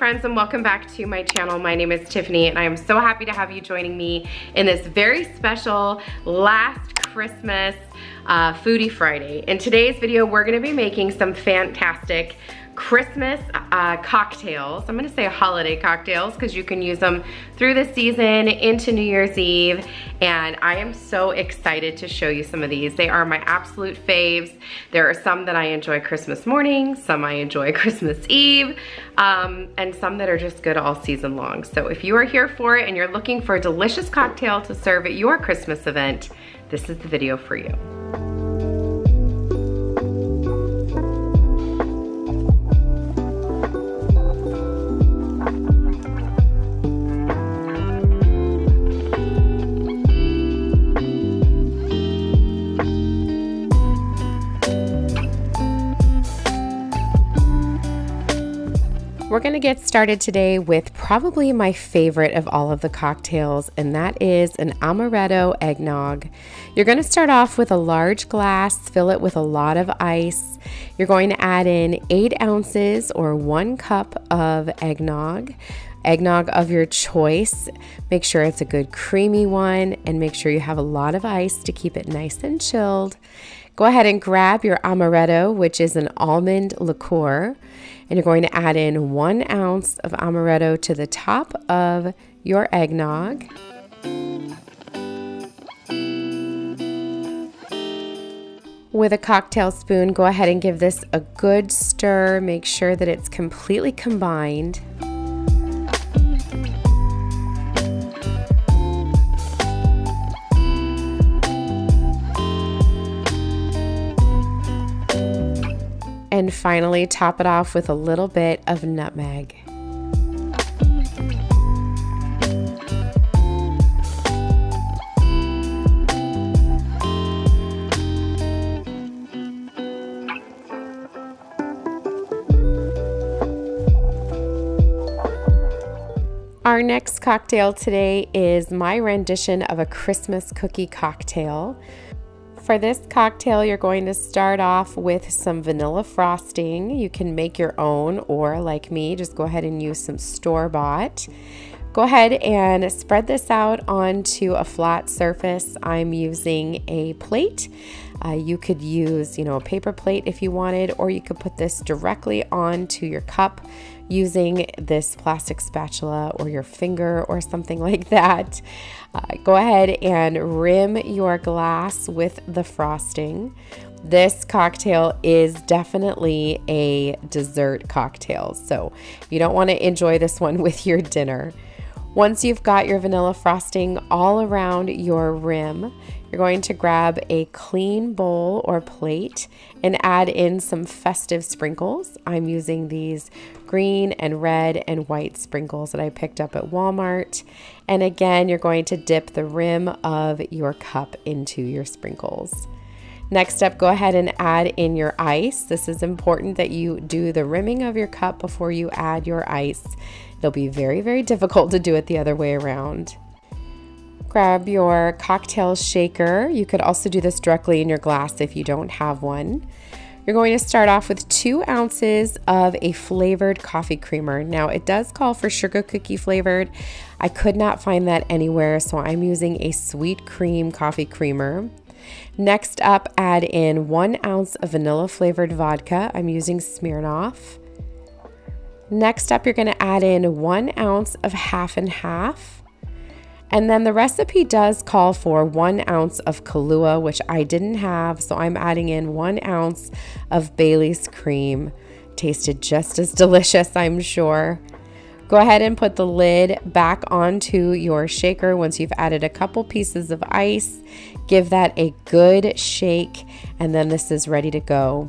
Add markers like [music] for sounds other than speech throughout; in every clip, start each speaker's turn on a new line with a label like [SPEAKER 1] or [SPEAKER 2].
[SPEAKER 1] Friends and welcome back to my channel. My name is Tiffany and I am so happy to have you joining me in this very special last Christmas uh, Foodie Friday. In today's video, we're gonna be making some fantastic Christmas uh, cocktails. I'm gonna say holiday cocktails because you can use them through the season into New Year's Eve. And I am so excited to show you some of these. They are my absolute faves. There are some that I enjoy Christmas morning, some I enjoy [laughs] Christmas Eve, um, and some that are just good all season long. So if you are here for it and you're looking for a delicious cocktail to serve at your Christmas event, this is the video for you. We're going to get started today with probably my favorite of all of the cocktails, and that is an amaretto eggnog. You're going to start off with a large glass, fill it with a lot of ice. You're going to add in eight ounces or one cup of eggnog eggnog of your choice. Make sure it's a good creamy one and make sure you have a lot of ice to keep it nice and chilled. Go ahead and grab your amaretto, which is an almond liqueur and you're going to add in one ounce of amaretto to the top of your eggnog. With a cocktail spoon, go ahead and give this a good stir. Make sure that it's completely combined. And finally, top it off with a little bit of nutmeg. Our next cocktail today is my rendition of a Christmas cookie cocktail. For this cocktail, you're going to start off with some vanilla frosting. You can make your own, or like me, just go ahead and use some store bought. Go ahead and spread this out onto a flat surface. I'm using a plate. Uh, you could use, you know, a paper plate if you wanted, or you could put this directly onto your cup using this plastic spatula or your finger or something [laughs] like that. Uh, go ahead and rim your glass with the frosting. This cocktail is definitely a dessert cocktail, so you don't want to enjoy this one [laughs] with your dinner. Once you've got your vanilla frosting all around your rim, you're going to grab a clean bowl or plate and add in some festive sprinkles. I'm using these green and red and white sprinkles that I picked up at Walmart. And again, you're going to dip the rim of your cup into your sprinkles. Next up, go ahead and add in your ice. This is important that you do the rimming of your cup before you add your ice. It'll be very, very difficult to do it the other way around. Grab your cocktail shaker. You could also do this directly in your glass if you don't have one. You're going to start off with two ounces of a flavored coffee creamer. Now, it does call for sugar cookie flavored. I could not find that anywhere, so I'm using a sweet cream coffee creamer. Next up, add in one ounce of vanilla flavored vodka. I'm using Smirnoff. Next up, you're going to add in one ounce of half and half. And then the recipe does call for one ounce of Kahlua, which I didn't have. So I'm adding in one ounce of Bailey's cream. Tasted just as [laughs] delicious, I'm sure. Go ahead and put the lid back onto your shaker once you've added a couple pieces of ice. Give that a good shake, and then this is ready to go.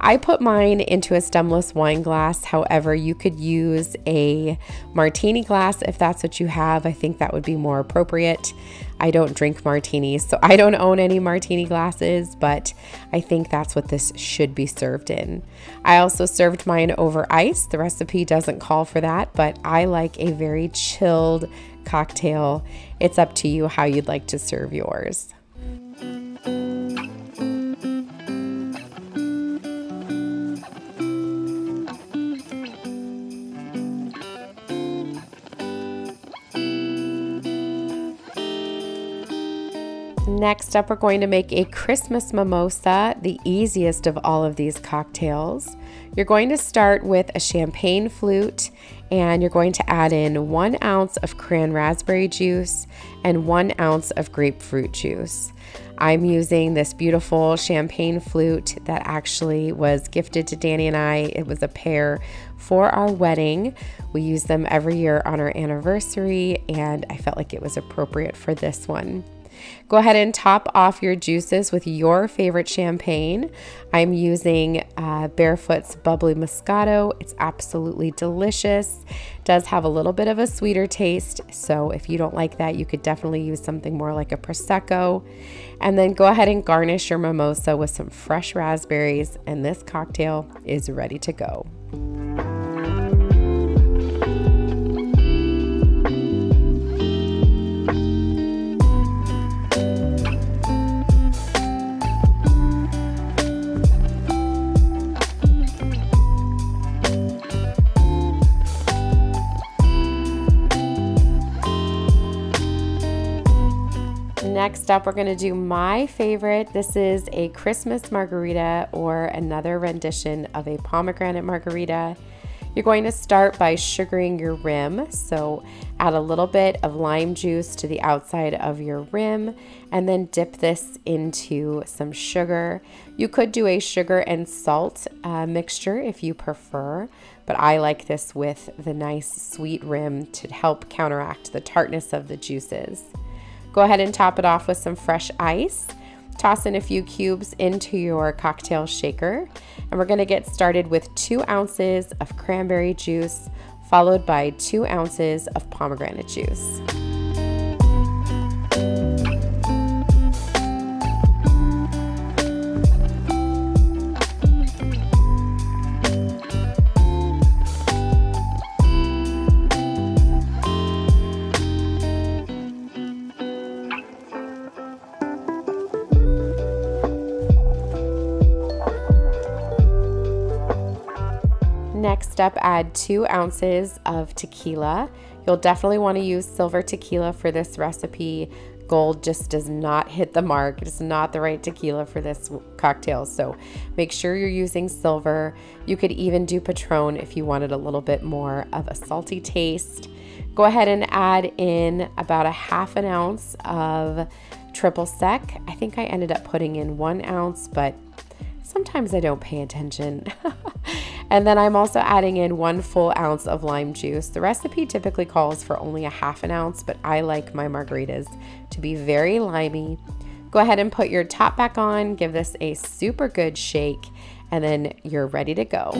[SPEAKER 1] I put mine into a stemless wine glass. However, you could use a martini glass if that's what you have. I think that would be more appropriate. I don't drink martinis, so I don't own any martini glasses, but I think that's what this should be served in. I also served mine over ice. The recipe doesn't call for that, but I like a very chilled cocktail. It's up to you how you'd like to serve yours. Next up, we're going to make a Christmas mimosa, the easiest of all of these cocktails. You're going to start with a champagne flute and you're going to add in one ounce of cran raspberry juice and one ounce of grapefruit juice. I'm using this beautiful champagne flute that actually was gifted to Danny and I. It was a pair for our wedding. We use them every year on our anniversary, and I felt like it was appropriate for this one. Go ahead and top off your juices with your favorite champagne. I'm using uh, Barefoot's Bubbly Moscato. It's absolutely delicious. Does have a little bit of a sweeter taste, so if you don't like that, you could definitely use something more like a Prosecco. And then go ahead and garnish your mimosa with some fresh raspberries, and this cocktail is ready to go. Next up, we're going to do my favorite. This is a Christmas margarita or another rendition of a pomegranate margarita. You're going to start by sugaring your rim. So add a little bit of lime juice to the outside of your rim and then dip this into some sugar. You could do a sugar and salt uh, mixture if you prefer, but I like this with the nice sweet rim to help counteract the tartness of the juices. Go ahead and top it off with some fresh ice. Toss in a few cubes into your cocktail shaker. And we're gonna get started with two ounces of cranberry juice, followed by two ounces of pomegranate juice. Step, add two ounces of tequila. You'll definitely want to use silver tequila for this recipe. Gold just does not hit the mark. It's not the right tequila for this cocktail. So make sure you're using silver. You could even do Patron if you wanted a little bit more of a salty taste. Go ahead and add in about a half an ounce of triple sec. I think I ended up putting in one ounce, but sometimes I don't pay attention. [laughs] And then I'm also adding in one full ounce of lime juice. The recipe typically calls for only a half an ounce, but I like my margaritas to be very limey. Go ahead and put your top back on, give this a super good shake, and then you're ready to go.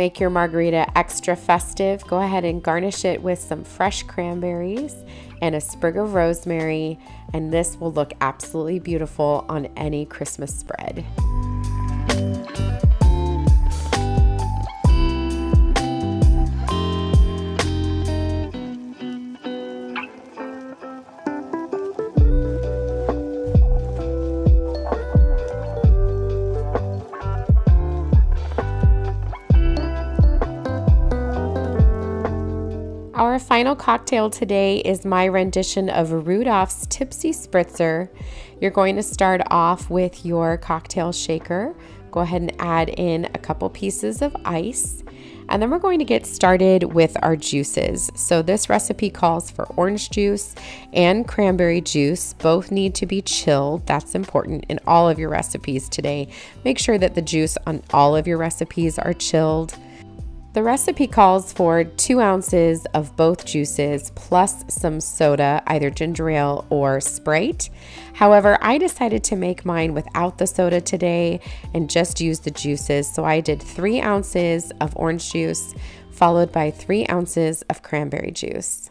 [SPEAKER 1] Make your margarita extra festive, go ahead and garnish it with some fresh cranberries and a sprig of rosemary, and this will look absolutely beautiful on any Christmas spread. Final cocktail today is my rendition of Rudolph's Tipsy Spritzer. You're going to start off with your cocktail shaker. Go ahead and add in a couple pieces of ice. And then we're going to get started with our juices. So, this recipe calls for orange juice and cranberry juice. Both need to be chilled. That's important in all of your recipes today. Make sure that the juice on all of your recipes are chilled. The recipe calls for two ounces of both juices plus some soda, either ginger ale or Sprite. However, I decided to make mine without the soda today and just use the juices. So I did three ounces of orange juice, followed by three ounces of cranberry juice.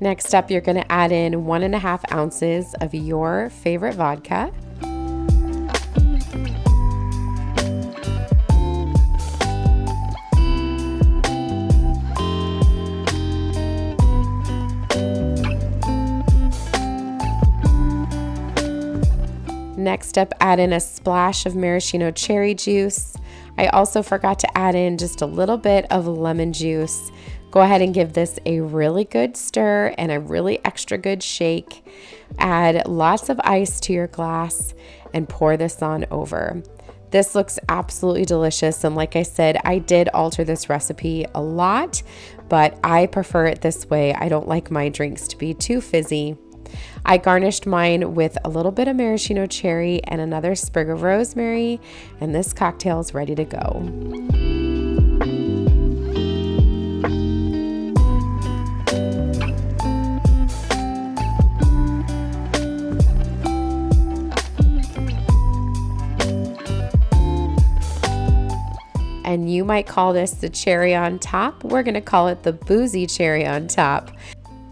[SPEAKER 1] Next up, you're gonna add in one and a half ounces of your favorite vodka. Next up, add in a splash of maraschino cherry juice. I also forgot to add in just a little bit of lemon juice. Go ahead and give this a really good stir and a really extra good shake. Add lots of ice to your glass and pour this on over. This looks absolutely delicious. And like I said, I did alter this recipe a lot, but I prefer it this way. I don't like my drinks to be too fizzy. I garnished mine with a little bit of maraschino cherry and another sprig of rosemary, and this cocktail is ready to go. And you might call this the cherry on top. We're to call it the boozy cherry on top.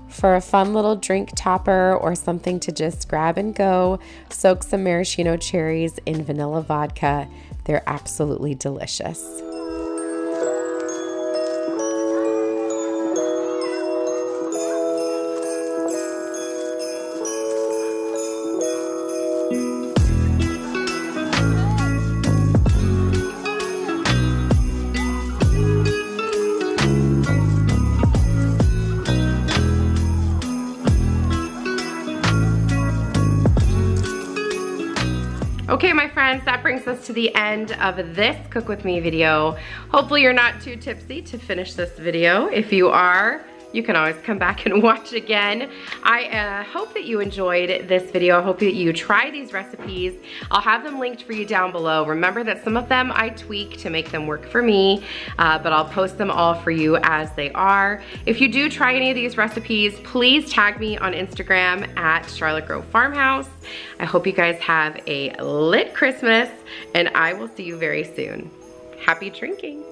[SPEAKER 1] For a fun little drink topper or something to just grab and go, soak some maraschino cherries in vanilla vodka. They're absolutely delicious. Friends, that brings us to the end of this Cook With Me video. Hopefully you're not too tipsy to finish this video. If you are, you can always come back and [laughs] watch again. I uh, hope that you enjoyed this video. I hope that you try these recipes. I'll have them linked for you down below. Remember that some of them I tweak to make them work for me, uh, but I'll post them all for you as they are. If you do try any of these recipes, please tag me on Instagram at Charlotte Grove Farmhouse. I hope you guys have a lit Christmas and I will see you very soon. Happy drinking.